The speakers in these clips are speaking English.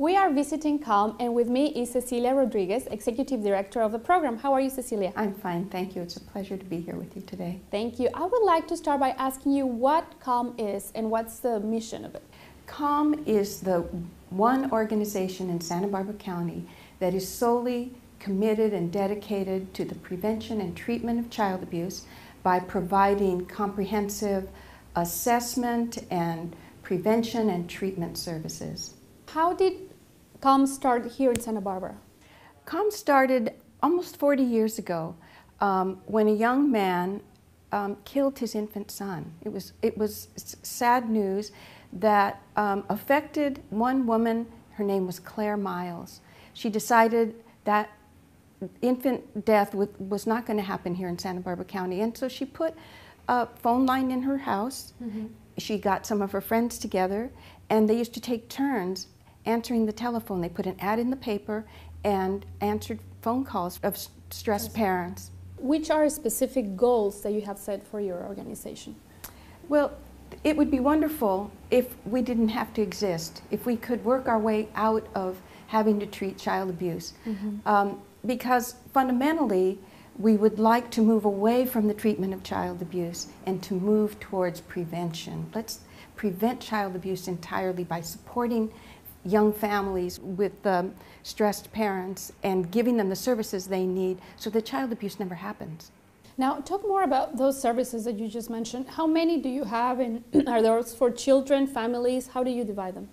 We are visiting CALM, and with me is Cecilia Rodriguez, Executive Director of the program. How are you, Cecilia? I'm fine, thank you. It's a pleasure to be here with you today. Thank you. I would like to start by asking you what CALM is and what's the mission of it. CALM is the one organization in Santa Barbara County that is solely committed and dedicated to the prevention and treatment of child abuse by providing comprehensive assessment and prevention and treatment services. How did CALM started here in Santa Barbara? CALM started almost 40 years ago um, when a young man um, killed his infant son. It was, it was sad news that um, affected one woman. Her name was Claire Miles. She decided that infant death was not going to happen here in Santa Barbara County, and so she put a phone line in her house. Mm-hmm. She got some of her friends together, and they used to take turns answering the telephone. They put an ad in the paper and answered phone calls of stressed parents. Which are specific goals that you have set for your organization? Well, it would be wonderful if we didn't have to exist, if we could work our way out of having to treat child abuse. Mm-hmm. Um, because fundamentally, we would like to move away from the treatment of child abuse and to move towards prevention. Let's prevent child abuse entirely by supporting young families with um, stressed parents and giving them the services they need so that child abuse never happens. Now, talk more about those services that you just mentioned. How many do you have, and are those for children, families? How do you divide them?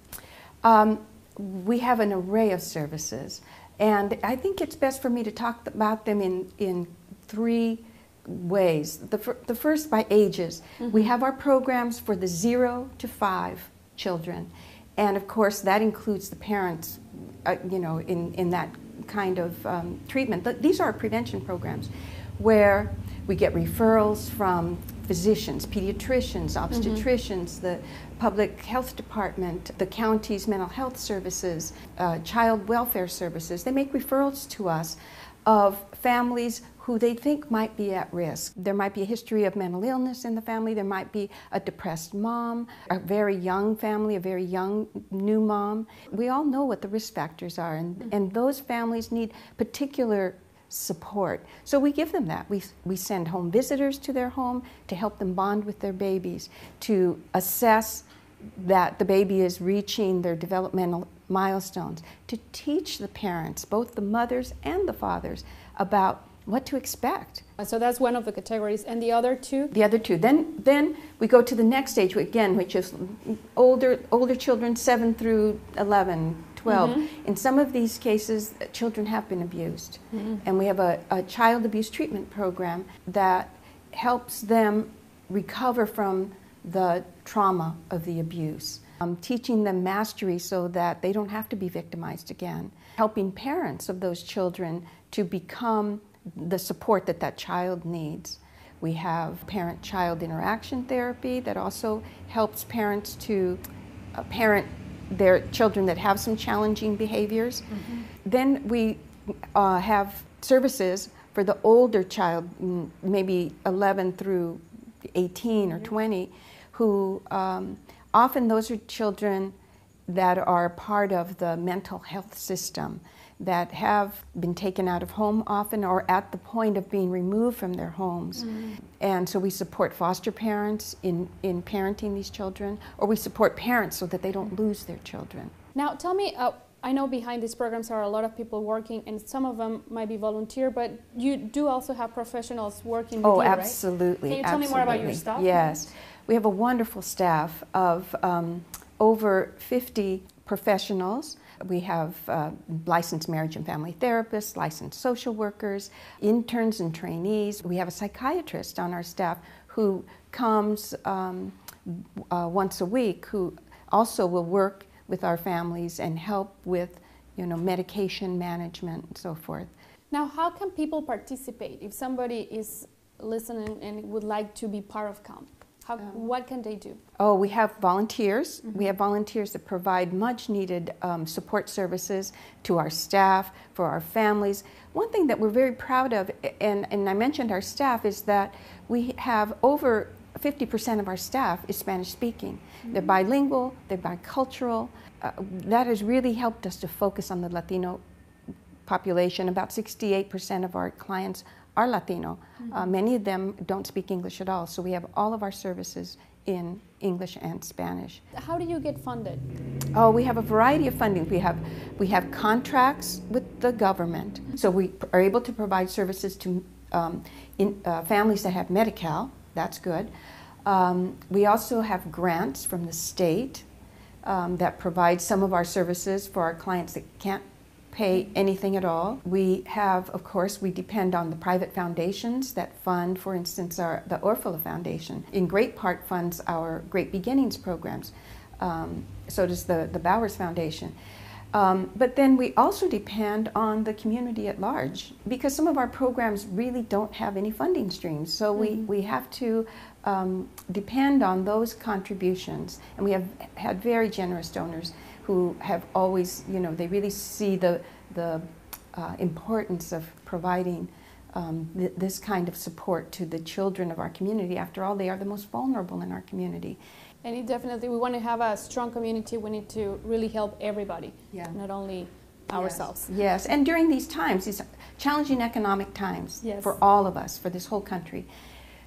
Um, we have an array of services, and I think it's best for me to talk about them in, in three ways. The, fir the first by ages. Mm -hmm. We have our programs for the zero to five children, and of course, that includes the parents, uh, you know, in, in that kind of um, treatment. But these are prevention programs where we get referrals from physicians, pediatricians, mm-hmm. obstetricians, mm-hmm. the public health department, the county's mental health services, uh, child welfare services. They make referrals to us of families who they think might be at risk. There might be a history of mental illness in the family, there might be a depressed mom, a very young family, a very young new mom. We all know what the risk factors are, and, mm-hmm. and those families need particular support. So we give them that. We, we send home visitors to their home to help them bond with their babies, to assess that the baby is reaching their developmental milestones, to teach the parents, both the mothers and the fathers, about what to expect. So that's one of the categories, and the other two. The other two. Then, then we go to the next stage again, which is older older children, seven through 11, 12. Mm-hmm. In some of these cases, children have been abused, mm-hmm. and we have a, a child abuse treatment program that helps them recover from the trauma of the abuse. Um, teaching them mastery so that they don't have to be victimized again. Helping parents of those children to become the support that that child needs. We have parent child interaction therapy that also helps parents to uh, parent their children that have some challenging behaviors. Mm-hmm. Then we uh, have services for the older child, maybe 11 through 18 or mm-hmm. 20, who um, often those are children that are part of the mental health system that have been taken out of home often or at the point of being removed from their homes. Mm-hmm. And so we support foster parents in, in parenting these children, or we support parents so that they don't lose their children. Now, tell me, uh, I know behind these programs are a lot of people working, and some of them might be volunteer, but you do also have professionals working with oh, you, absolutely. Right? Can you tell absolutely. me more about your staff? Yes. We have a wonderful staff of um, over 50 professionals we have uh, licensed marriage and family therapists, licensed social workers, interns and trainees. We have a psychiatrist on our staff who comes um, uh, once a week who also will work with our families and help with you know, medication management and so forth. Now, how can people participate if somebody is listening and would like to be part of CALM? How, um, what can they do? Oh, we have volunteers. Mm-hmm. We have volunteers that provide much needed um, support services to our staff, for our families. One thing that we're very proud of, and, and I mentioned our staff, is that we have over 50% of our staff is Spanish speaking. They're bilingual, they're bicultural. Uh, that has really helped us to focus on the Latino population. About 68% of our clients are Latino. Uh, many of them don't speak English at all, so we have all of our services in English and Spanish. How do you get funded? Oh, we have a variety of funding. We have we have contracts with the government, so we are able to provide services to um, in, uh, families that have Medi-Cal. That's good. Um, we also have grants from the state um, that provide some of our services for our clients that can't pay anything at all. We have, of course, we depend on the private foundations that fund, for instance, our, the Orfalea Foundation, in great part funds our Great Beginnings programs. Um, so does the, the Bowers Foundation. Um, but then we also depend on the community at large because some of our programs really don't have any funding streams. So we, we have to um, depend on those contributions. And we have had very generous donors who have always, you know, they really see the, the uh, importance of providing um, th- this kind of support to the children of our community. After all, they are the most vulnerable in our community. And it definitely, we want to have a strong community. We need to really help everybody, Yeah. not only ourselves. Yes, yes. and during these times, these challenging economic times Yes. for all of us, for this whole country.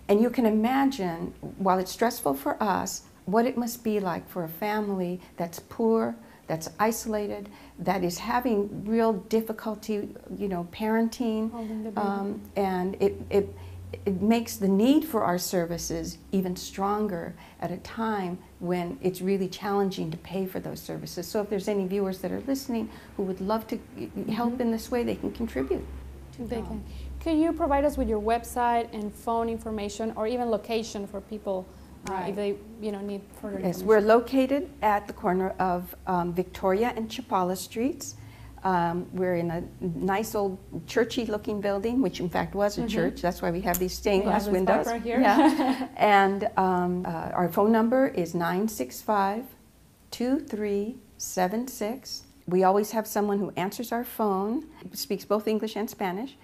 And you can imagine, while it's stressful for us, what it must be like for a family that's poor, that's isolated, that is having real difficulty, you know, parenting. Holding the baby. Um, and it, it, it makes the need for our services even stronger at a time when it's really challenging to pay for those services. So if there's any viewers that are listening who would love to y- help in this way, they can contribute. They can. Could you provide us with your website and phone information, or even location for people uh, Right. if they, you know, need further Yes, we're located at the corner of um, Victoria and Chapala Streets. Um, we're in a nice old churchy looking building, which in fact was a Mhm. church. That's why we have these stained glass this windows. right here. Yeah. and um, uh, our phone number is 965 2376. We always have someone who answers our phone, speaks both English and Spanish.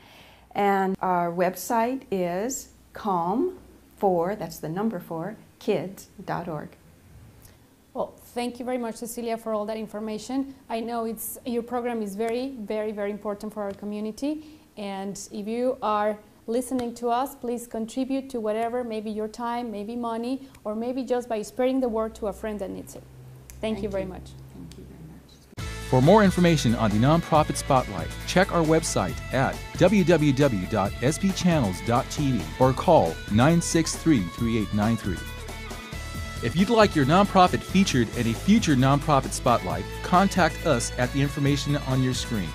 And our website is calm4, that's the number 4, kids.org. Well, thank you very much, Cecilia, for all that information. I know it's your program is very, very, very important for our community. And if you are listening to us, please contribute to whatever, maybe your time, maybe money, or maybe just by spreading the word to a friend that needs it. Thank, you Thank very you. much. Thank you very much. For more information on the Nonprofit Spotlight, check our website at www.sbchannels.tv or call 963 3893. If you'd like your nonprofit featured in a future Nonprofit Spotlight, contact us at the information on your screen.